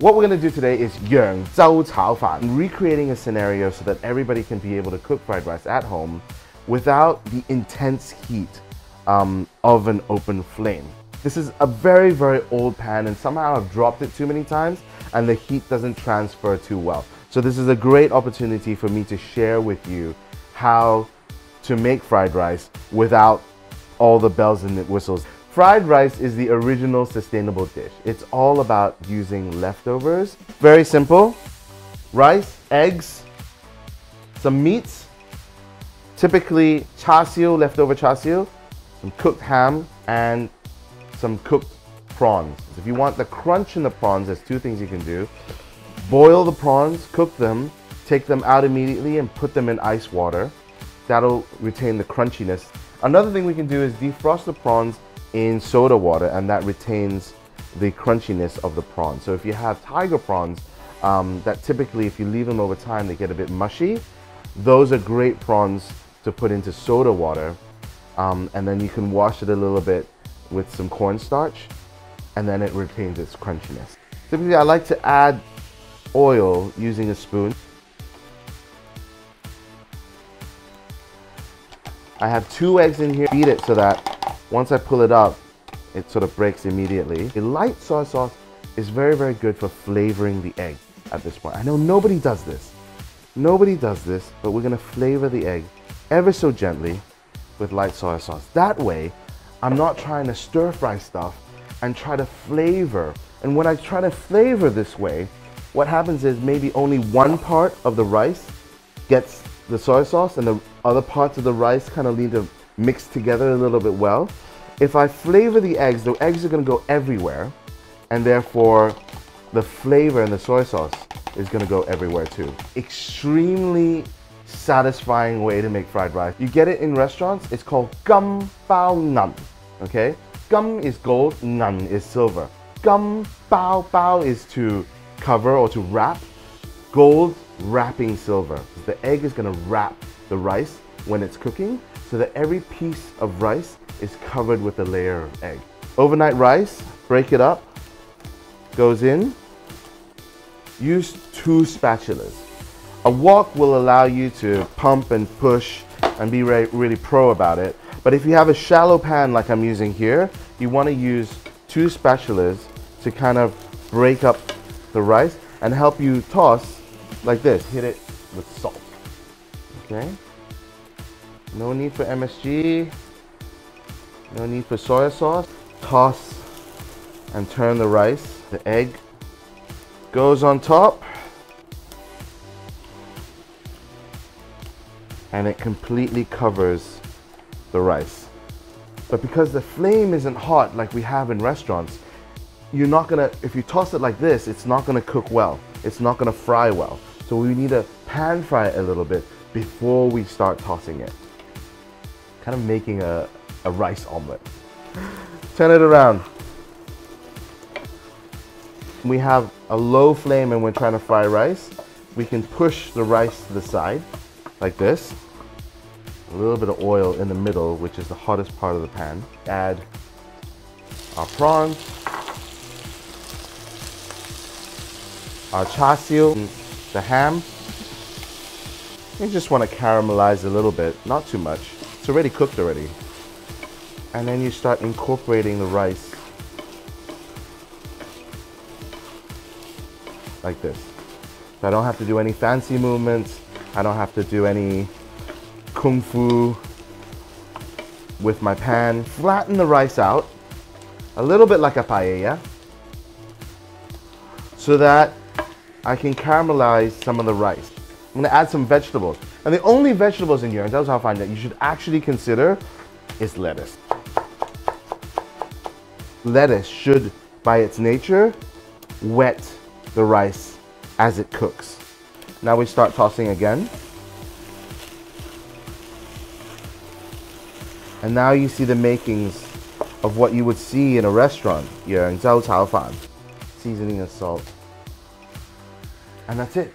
What we're going to do today is Yeung Chow Cao Fan, recreating a scenario so that everybody can be able to cook fried rice at home without the intense heat um, of an open flame. This is a very, very old pan and somehow I've dropped it too many times and the heat doesn't transfer too well. So this is a great opportunity for me to share with you how to make fried rice without all the bells and whistles. Fried rice is the original sustainable dish. It's all about using leftovers. Very simple. Rice, eggs, some meats, typically char siu, leftover char siu, some cooked ham, and some cooked prawns. If you want the crunch in the prawns, there's two things you can do. Boil the prawns, cook them, take them out immediately and put them in ice water. That'll retain the crunchiness. Another thing we can do is defrost the prawns in soda water and that retains the crunchiness of the prawns. So if you have tiger prawns um, that typically if you leave them over time they get a bit mushy, those are great prawns to put into soda water um, and then you can wash it a little bit with some cornstarch and then it retains its crunchiness. Typically I like to add oil using a spoon. I have two eggs in here, beat it so that once I pull it up, it sort of breaks immediately. A light soy sauce is very, very good for flavoring the egg at this point. I know nobody does this. Nobody does this, but we're gonna flavor the egg ever so gently with light soy sauce. That way, I'm not trying to stir fry stuff and try to flavor. And when I try to flavor this way, what happens is maybe only one part of the rice gets the soy sauce and the other parts of the rice kind of need to mixed together a little bit well. If I flavor the eggs, the eggs are gonna go everywhere and therefore the flavor in the soy sauce is gonna go everywhere too. Extremely satisfying way to make fried rice. You get it in restaurants, it's called gum bao nan, okay? Gum is gold, nan is silver. Gum bao bao is to cover or to wrap, gold wrapping silver. The egg is gonna wrap the rice when it's cooking so that every piece of rice is covered with a layer of egg. Overnight rice, break it up, goes in. Use two spatulas. A wok will allow you to pump and push and be really, really pro about it. But if you have a shallow pan like I'm using here, you want to use two spatulas to kind of break up the rice and help you toss like this. Hit it with salt. Okay? No need for MSG. No need for soy sauce. Toss and turn the rice. The egg goes on top. And it completely covers the rice. But because the flame isn't hot like we have in restaurants, you're not gonna, if you toss it like this, it's not gonna cook well. It's not gonna fry well. So we need to pan fry it a little bit before we start tossing it kind of making a, a rice omelet. Turn it around. We have a low flame and we're trying to fry rice. We can push the rice to the side like this. A little bit of oil in the middle, which is the hottest part of the pan. Add our prawns, our char siu, the ham. You just want to caramelize a little bit, not too much. It's already cooked already. And then you start incorporating the rice like this. So I don't have to do any fancy movements. I don't have to do any kung fu with my pan. Flatten the rice out a little bit like a paella so that I can caramelize some of the rice. I'm gonna add some vegetables. And the only vegetables in here, and that's how I find that you should actually consider is lettuce. Lettuce should, by its nature, wet the rice as it cooks. Now we start tossing again. And now you see the makings of what you would see in a restaurant. Yeung Chow Fan. Seasoning and salt. And that's it.